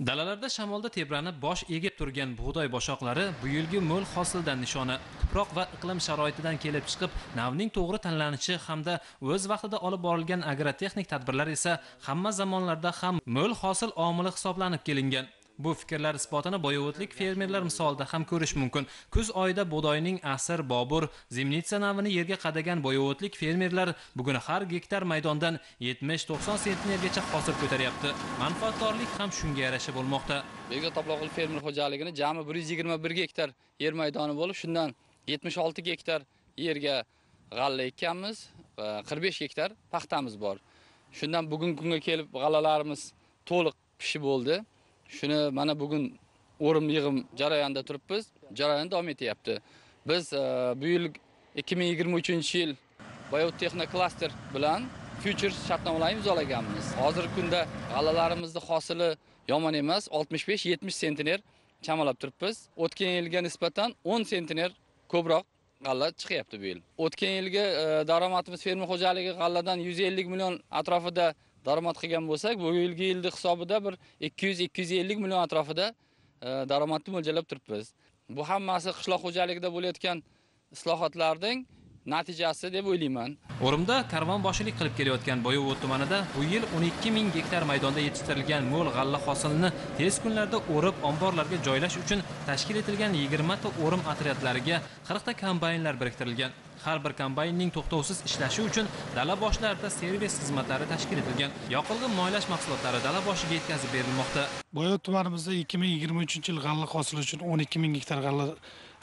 dalalarda shamolda tebranib bosh egib turgan bug'doy boshoqlari bu yilgi mo'l hosildan nishoni tuproq va iqlim sharoitidan kelib chiqib navning to'g'ri tanlanishi hamda o'z vaqtida olib borilgan agrotexnik tadbirlar esa hamma zamonlarda ham mo'l hosil omili hisoblanib kelingan. Bu fikrlar isbotini boyovutlik fermerlar misolida ham ko'rish mumkin kuz oyida bug'doyning asr bobur zimnitsa navini yerga qadagan boyovutlik fermerlar bugun har gektar maydondan 70-90 sentnergacha hosil ko'taryapti manfaatdorlik ham shunga yarasha bo'lmoqda Belga Toplaqul fermer xo'jaligini jami 121 gektar yer maydoni bo'lib, shundan 76 gektar yerga g'alla ekkanmiz, va 45 gektar paxtamiz bor. Shundan bugungi kunga kelib g'allalarimiz to'liq pishib bo'ldi. Shuni mana bugun o'rim yig'im jarayonida turibmiz. Jarayon davom etyapti. Biz e, bu yil 2023-yil Biotexno klaster bilan futures shartnomalarni imzolaganmiz. Hozirgi kunda g'allalarimizni hosili yomon emas, 65-70 sentner chamalab turibmiz. O'tgan yilga nisbatan 10 sentner ko'proq g'alla chiqyapti bu yil. O'tgan yilgi e, daromadimiz fermer xo'jaligi g'alladan 150 million atrofida daromad qilgan bo'lsak, bu yilgi yilni hisobida bir 200-250 million atrofida e, daromadni mo'ljallab turibmiz. Bu hammasi qishloq xo'jaligida bo'layotgan islohotlarning natijasi deb o'ylayman. O'rimda karvonboshilik qilib kelayotgan Boyovut tumanida bu yil 12 ming gektar maydonda yetishtirilgan mo'l g'alla hosilini tez kunlarda o'rib omborlarga joylash uchun tashkil etilgan 20 ta o'rim otryadlariga 40 ta kombaynlar biriktirilgan. Har bir kombaynning to'xtovsiz ishlashi uchun dala boshlarida servis xizmatlari tashkil etilgan. Yoqilg'i moylash mahsulotlari dala boshiga yetkazib berilmoqda. Boyot tumanimizda 2023 yil g'alla hosili uchun 12 ming gektar g'alla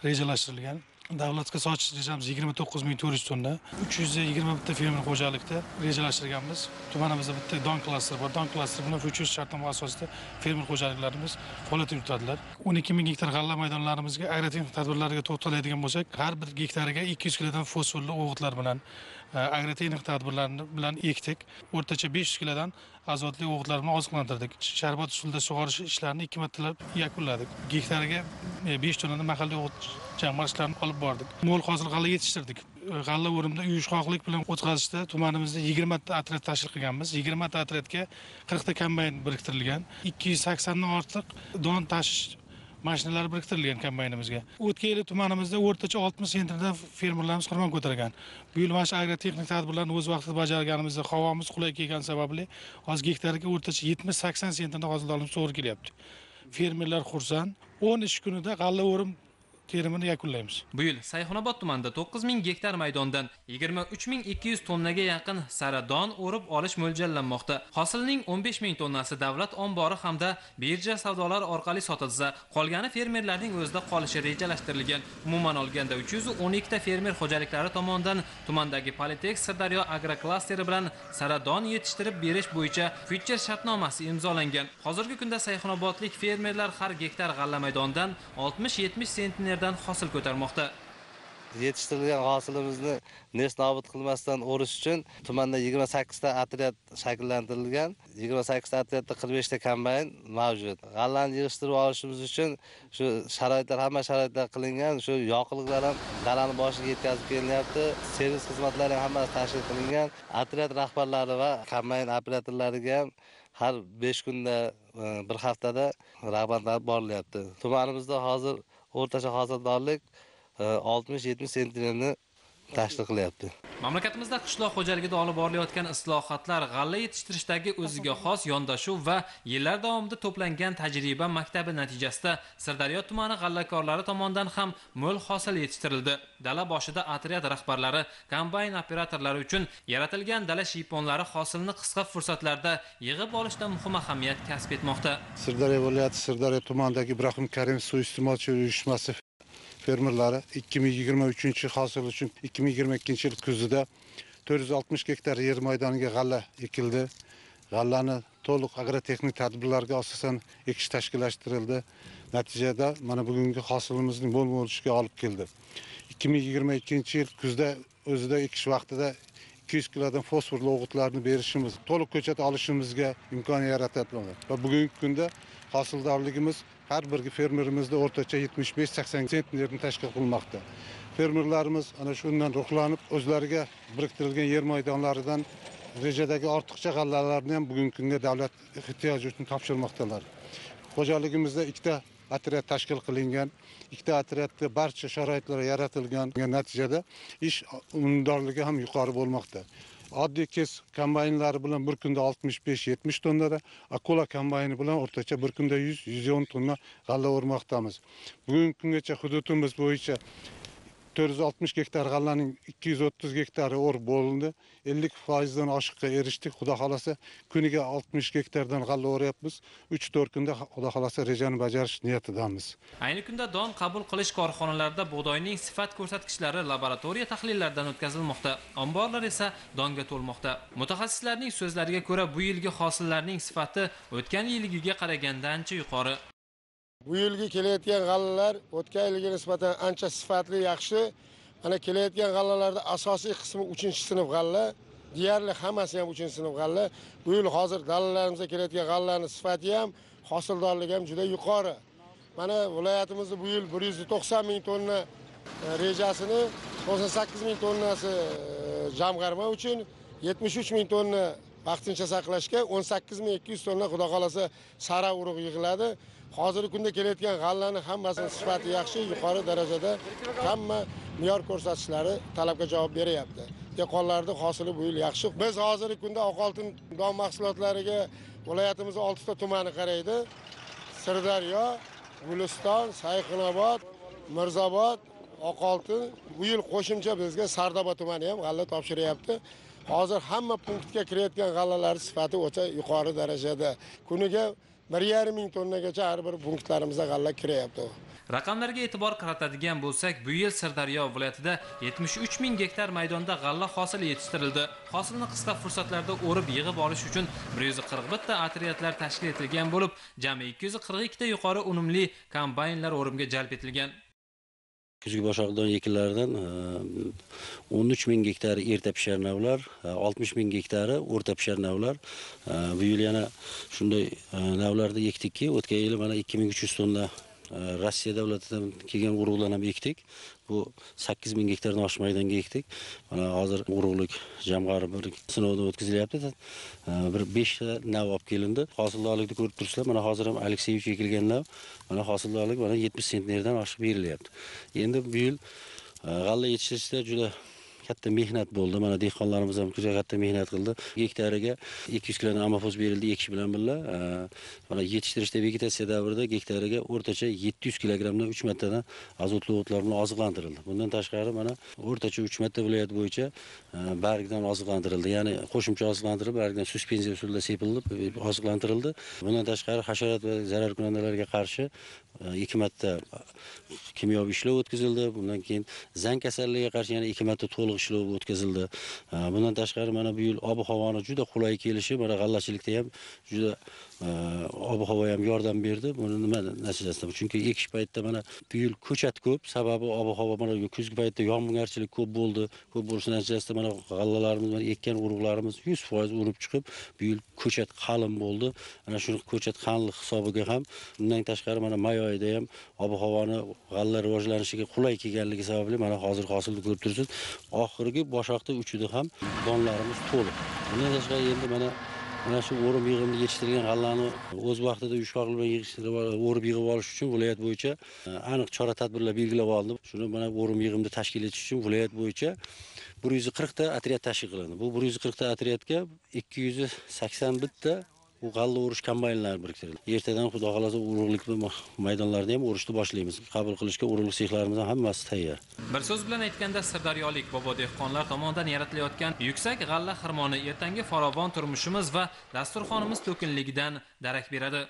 rejalashtirilgan. Davlatga sotish rejamiz 29 ming 400 tonna. 320 bitta fermer xo'jalikda rejalashtirganmiz. Tumanimizda bitta don klaster bor. Don klaster bilan futures shartnoma asosida fermer xo'jaliklarimiz faoliyat yuritadilar. 12 ming gektar g'alla maydonlarimizga agrotexnik tadbirlarga to'xtaladigan bo'lsak, har bir gektariga 200 kilodan fosforli o'g'itlar bilan e, agrotexnik tadbirlarni bilan ekdik. O'rtacha 500 kilodan azotli o'g'itlar bilan oziqlantirdik. Sharbat usulida sug'orish ishlarini ikki martalab yakunladik. Gektariga 5 e, tonnadan mahalliy o'g'it jamg'arishlarini olib bordik. Mo'l hosil e, g'alla yetishtirdik. G'alla o'rimida uyushqoqlik bilan o'tkazishda tumanimizda 20 ta otryad tashkil qilganmiz. 20 ta otryadga 40 ta kombayn biriktirilgan. 280 dan ortiq don tashish mashinalar biriktirilgan kombaynimizga. O'tgan yili tumanimizda o'rtacha 60 sentrdan fermerlarimiz xirmon ko'targan. Bu yil mana shu agrotexnik tadbirlarni o'z vaqtida bajarganimizda havomiz qulay kelgani sababli hozir gektariga o'rtacha 70-80 sentrdan hosillarimiz to'g'ri kelyapti. Fermerlar xursand. o'n ish kunida g'alla o'rim terimini yakunlaymiz. Bu yil Sayxunobod tumanida 9000 gektar maydondan 23200 tonnaga yaqin saradon o'rib olish mo'ljallanmoqda. Hosilning 15000 tonnasi davlat ombori hamda birja savdolari orqali sotilsa, qolgani fermerlarning o'zida qolishi rejalashtirilgan. Umuman olganda 312 ta fermer xo'jaliklari tomonidan tumandagi Politex Sirdaryo agroklasteri bilan saradon yetishtirib berish bo'yicha future shartnomasi imzolangan. Hozirgi kunda Sayxunobodlik fermerlar har gektar g'alla maydondan 60-70 sentner dan hosil ko'tarmoqda. yetishtirilgan hosilimizni nest nobud qilmasdan o'rish uchun tumanda 28 ta otryad shakllantirilgan. 28 ta otryadda 45 ta kombayn mavjud. G'allani yig'ishtirib olishimiz uchun shu sharoitlar hamma sharoitlar qilingan. Shu yoqilg'ilar ham dalani boshiga yetkazib kelinyapti. Servis xizmatlari ham hammasi tashkil qilingan. Otryad rahbarlari va kombayn operatorlariga ham har 5 kunda e, bir haftada rag'batlanib borilyapti. Tumanimizda hozir o'rtacha hosildorlik 60-70 sentnerni tashkil qilyapti. Mamlakatimizda qishloq xo'jaligida olib borilayotgan islohotlar g'alla yetishtirishdagi o'ziga xos yondashuv va yillar davomida to'plangan tajriba maktabi natijasida Sirdaryo tumani g'allakorlari tomonidan ham mo'l hosil yetishtirildi. Dala boshida otryad rahbarlari, kombayn operatorlari uchun yaratilgan dala shiyponlari hosilni qisqa fursatlarda yig'ib olishda muhim ahamiyat kasb etmoqda. Sirdaryo viloyati Sirdaryo tumanidagi Ibrohim Karimov suiiste'molchi uyushmasi fermerlari 2023 hosil uchun 2022 yil kuzida 460 gektar yer maydoniga g'alla ekildi. G'allani to'liq agrotexnik tadbirlarga asosan ekish tashkillashtirildi. Natijada mana bugungi hosilimizning mo'l bo'lishiga olib keldi. 2022 yil kuzda o'zida ekish vaqtida 200 kilodan fosfor o'g'itlarni berishimiz, to'liq ko'chat olishimizga imkon yaratadi va bugungi kunda hosildorligimiz har bir fermerimizda o'rtacha 75-80 sentnerni tashkil qilmoqda. Fermerlarimiz ana shundan ruhlanib, o'zlariga biriktirilgan yer maydonlaridan rejadagi ortiqcha g'allalarni ham bugungi kunga davlat ehtiyoji uchun topshirmoqdalar. xo'jaligimizda ikkita otryad tashkil qilingan ikkita otryadda barcha sharoitlar yaratilgan natijada ish unumdorligi ham yuqori bo'lmoqda oddiy kes kombaynlari bilan bir kunda oltmish besh yetmish tonnada akula kombayni bilan o'rtacha bir kunda yuz yuz o'n tonna g'alla o'rmoqdamiz bugungi kungacha hududimiz bo'yicha to'rt yuz oltmish gektar g'allaning ikki yuz o'ttiz gektari o'rib bo'lindi. ellik foizdan oshiqqa erishdik xudo xohlasa kuniga oltmish gektardan g'alla o'ryapmiz. uch to'rt kunda xudo xohlasa rejani bajarish niyatidamiz. Ayni kunda don qabul qilish korxonalarida bug'doyning sifat ko'rsatkichlari laboratoriya tahlillaridan o'tkazilmoqda. Omborlar esa donga to'lmoqda. Mutaxassislarning so'zlariga ko'ra bu yilgi hosillarning sifati o'tgan yilgiga qaraganda ancha yuqori. Bu yilgi kelayotgan g'allalar o'tgan yilga nisbatan ancha sifatli yaxshi. Mana kelayotgan g'allalarda asosiy qismi uchinchi sinf g'alla deyarli hammasi ham uchinchi sinf g'alla. Bu yil hozir dalalarimizga kelayotgan g'allani sifati ham hosildorligi ham juda yuqori. Mana viloyatimizni bu yil bir yuz to'qson ming tonna e, rejasini to'qson sakkiz ming tonnasi e, jamg'arma uchun yetmish uch ming tonna vaqtincha saqlashga o'n sakkiz ming ikki yuz tonna xudo xohlasa sara urug' yig'iladi. Hozirgi kunda kelayotgan g'allani hammasini sifati yaxshi yuqori darajada hamma me'yor ko'rsatishlari talabga javob beryapti. Dehqonlarni hosili bu yil yaxshi. Biz hozirgi kunda oq oltin don mahsulotlariga viloyatimizning oltita tumani qaraydi. Sirdaryo guliston sayxunobod mirzobod oqoltin. Bu yil qo'shimcha bizga sardoba tumani ham g'alla topshiryapti. Hozir hamma punktga kirayotgan g'allalar sifati o'ta yuqori darajada kuniga bir yarim ming tonnagacha har bir punktlarimizda g'alla kiryapti Raqamlarga e'tibor qaratadigan bo'lsak, bu yil Sirdaryo viloyatida 73 ming gektar maydonda g'alla hosili yetishtirildi. Hosilni qisqa fursatlarda o'rib yig'ib olish uchun 141 ta otryadlar tashkil etilgan bo'lib, jami 242 ta yuqori unumli kombaynlar o'rimga jalb etilgan. Kuzgi boshoqdon ekinlaridan o'n uch ming gektari erta pishar navlar oltmish ming gektari o'rta pishar navlar. Bu yil yana shunday navlarni ekdikki o'tgan yili mana ikki ming uch yuz tonna rossiya davlatidan kelgan urug'larni ham ekdik. Bu sakkiz ming gektardan oshiq maydonga ekdik. Mana hozir urug'lik jamg'ari bir sinovdan o'tkazilyapti. E, bir beshta nav olib kelindi. Hosildorlikni ko'rib turibsizlar mana hozir ham alekseyevich ekilgan nav mana hosildorlik mana yetmish sentnerdan oshiq berilyapti. Endi bu yil e, g'alla yetishtirishda juda katta mehnat bo'ldi. Mana dehqonlarimiz ham juda katta mehnat qildi. Gektariga ikki yuz kilodan amofoz berildi ekish bilan birga. Mana yetishtirishda vegetatsiya davrida gektariga o'rtacha yetti yuz kilogrammdan uch martadan azotli o'tlar bilan oziqlantirildi. Bundan tashqari mana o'rtacha uch marta viloyat bo'yicha bargdan oziqlantirildi. Ya'ni qo'shimcha oziqlantirib bargdan suspenziya usulida sepilib e, oziqlantirildi. Bundan tashqari hasharot va zararkunandalarga qarshi e, ikki marta kimyoviy ishlov o'tkazildi. Bundan keyin zang kasalligiga qarshi yana ikki marta to'liq ishlov o'tkazildi. Bundan tashqari mana bu yil ob havoni juda qulay kelishi mana g'allachilikda ham juda e, ob havo ham yordam berdi. Buni nima natijasida chunki ekish paytida mana bu yil ko'chat ko'p sababi ob havo mana kuzgi paytda yog'ingarchilik ko'p bo'ldi. Ko'p bo'lishi natijasida mana g'allalarimiz mana ekkan urug'larimiz yuz foiz unib chiqib bu yil ko'chat qalin bo'ldi. Ana shu ko'chat qalinlik hisobiga ham undan tashqari mana may oyida ham ob havoni g'alla rivojlanishiga qulay kelganligi sababli mana hozir hosilni ko'rib turibsiz. Oxirgi boshoqda uchida ham donlarimiz to'liq. Bundan tashqari endi mana mana shu o'rim yig'imni yetishtirgan g'allani o'z vaqtida uyushqoq bilan yig'ishtirib o'rib yig'ib olish uchun viloyat bo'yicha eh, aniq chora tadbirlar belgilab olindi shuni mana o'rim yig'imni tashkil etish uchun viloyat bo'yicha bir yuz qirqta otryad tashkil qilindi. Bu bir yuz qirqta otryadga ikki yuz sakson bitta u g'alla o'rish kombaynlari biriktirildi. Ertadan xudo xohlasa urug'lik maydonlarida ham o'rishni boshlaymiz. Qabul qilishga urug'lik sexlarimiz hammasi tayyor. Bir so'z bilan aytganda sirdaryolik bobo dehqonlar tomonidan yaratilayotgan yuksak g'alla xirmoni ertangi farovon turmushimiz va dasturxonimiz to'kinligidan darak beradi.